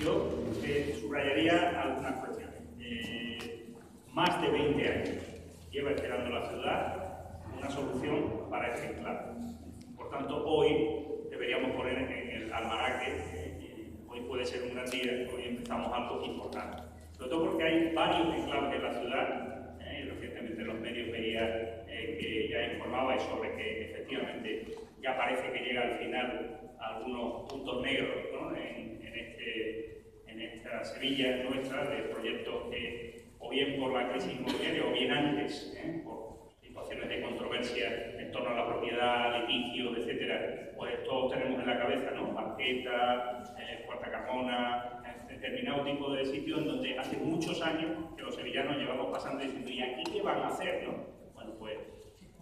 Yo eh, subrayaría algunas cuestiones. Eh, más de 20 años lleva esperando la ciudad una solución para este enclave. Por tanto, hoy deberíamos poner en el almanaque, eh, hoy puede ser un gran día, hoy empezamos algo importante. Sobre todo porque hay varios enclaves en la ciudad, recientemente en los medios veía que ya informaba sobre que efectivamente ya parece que llega al final algunos puntos negros esta Sevilla nuestra de proyectos que, o bien por la crisis inmobiliaria, o bien antes, ¿eh? por situaciones de controversia en torno a la propiedad, litigios, etcétera, pues todos tenemos en la cabeza, ¿no? Marqueta, eh, Puerta Carmona, determinado tipo de sitios en donde hace muchos años que los sevillanos llevamos pasando diciendo, ¿y aquí qué van a hacer? ¿no? Bueno, pues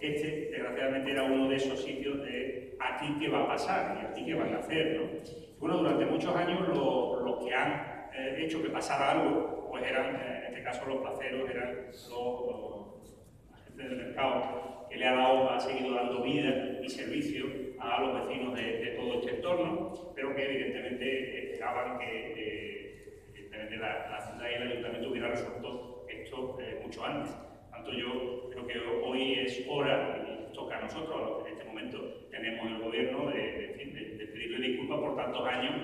este, desgraciadamente, era uno de esos sitios de aquí qué va a pasar y aquí qué van a hacer. ¿no? Bueno, durante muchos años los que han eh, hecho que pasara algo, pues eran, eh, en este caso los placeros, eran los, la gente del mercado que le ha dado, ha seguido dando vida y servicio a los vecinos de, todo este entorno, pero que evidentemente esperaban que evidentemente la, la, ciudad y el ayuntamiento hubieran resuelto esto eh, mucho antes. Tanto, yo creo que hoy es hora, y toca a nosotros, a los que en este momento tenemos el gobierno, de, pedirle disculpas por tantos años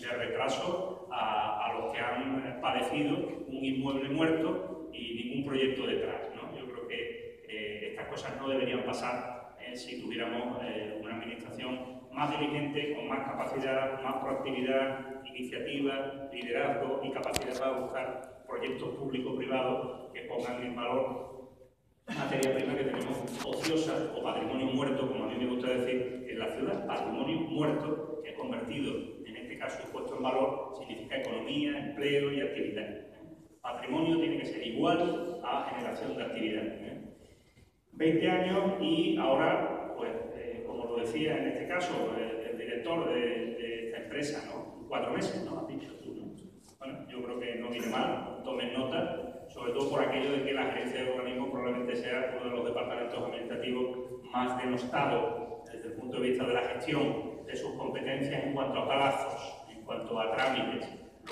de retraso a, los que han padecido un inmueble muerto y ningún proyecto detrás. Yo creo que eh, estas cosas no deberían pasar eh, si tuviéramos eh, una administración más diligente, con más capacidad, más proactividad, iniciativa, liderazgo y capacidad para buscar proyectos público-privados que pongan en valor materia prima que tenemos ociosa o patrimonio muerto, como a mí me gusta decir, en la ciudad. Patrimonio muerto que convertido, en este caso valor, significa economía, empleo y actividad. Patrimonio tiene que ser igual a generación de actividad. 20 años y ahora, pues, eh, como lo decía en este caso el, director de, esta empresa, ¿no? cuatro meses, ¿no? Has dicho tú, ¿no? Bueno, yo creo que no viene mal, tomen nota sobre todo por aquello de que la gerencia del organismo probablemente sea uno de los departamentos administrativos más denostados desde el punto de vista de la gestión de sus competencias en cuanto a plazos, en cuanto a trámites.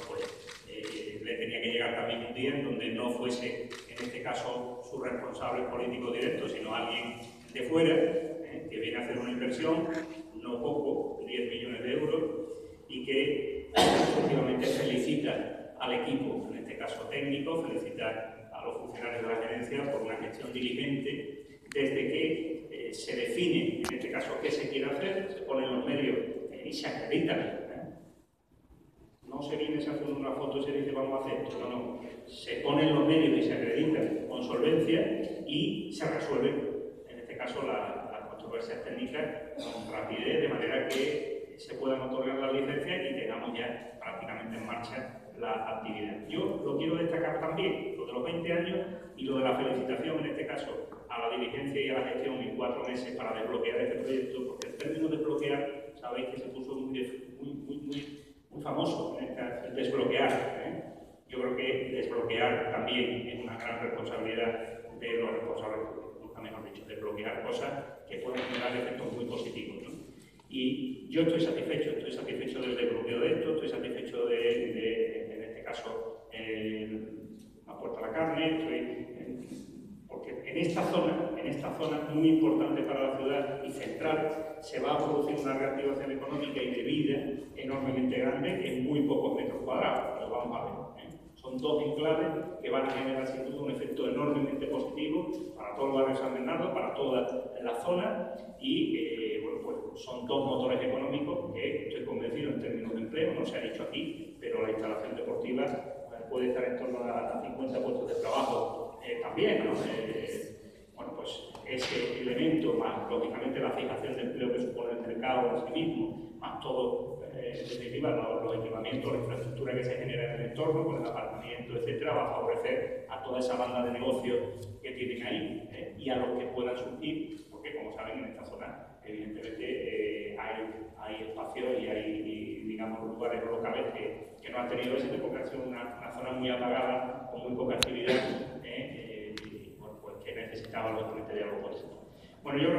Pues, eh, le tenía que llegar también un día en donde no fuese, en este caso, su responsable político directo, sino alguien de fuera, eh, que viene a hacer una inversión, no poco, 10 millones de euros, y que efectivamente felicita al equipo caso técnico, felicitar a los funcionarios de la gerencia por una gestión diligente desde que eh, se define, en este caso, qué se quiere hacer, se ponen los medios eh, y se acreditan. Se viene, se hace una foto y se dice vamos a hacer esto, no, no. Se ponen los medios y se acreditan con solvencia y se resuelven, en este caso, las controversias técnicas con rapidez, de manera que se puedan otorgar la licencia y tengamos ya prácticamente en marcha la actividad. Yo lo quiero destacar también, lo de los 20 años y lo de la felicitación, en este caso, a la dirigencia y a la gestión en cuatro meses para desbloquear este proyecto, porque el término desbloquear, sabéis que se puso muy, muy, muy, muy famoso, el desbloquear. ¿eh? Yo creo que desbloquear también es una gran responsabilidad de los responsables nunca mejor dicho, desbloquear cosas que pueden generar efectos muy positivos. Y yo estoy satisfecho, estoy satisfecho del desbloqueo de esto, estoy satisfecho de caso a Puerta la Carne, porque en esta zona, en esta zona muy importante para la ciudad y central, se va a producir una reactivación económica y de vida enormemente grande en muy pocos metros cuadrados, lo vamos a ver. ¿eh? Son dos enclaves que van a generar sin duda un efecto enormemente positivo para todo el barrio San Bernardo, para toda la zona y eh, bueno, pues son dos motores económicos que estoy convencido en términos de empleo, no se ha dicho aquí, pero la instalación deportiva eh, puede estar en torno a 50 puestos de trabajo eh, también. Pues ese elemento, más lógicamente la fijación de empleo que supone el mercado en sí mismo, más todo en definitiva, los, equipamientos, la infraestructura que se genera en el entorno, con el aparcamiento, etcétera, va a favorecer a toda esa banda de negocios que tienen ahí ¿eh? y a los que puedan surgir, porque como saben, en esta zona, evidentemente, eh, hay, hay espacios y hay, digamos, lugares locales que, que, no han tenido éxito porque ha sido una, zona muy apagada, con muy poca actividad, y, bueno, yo